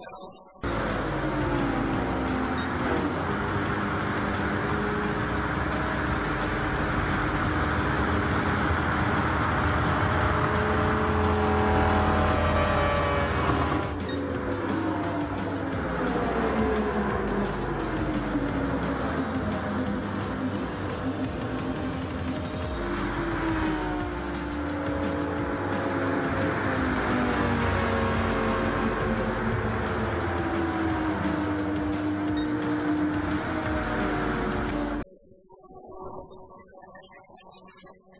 yourself 何?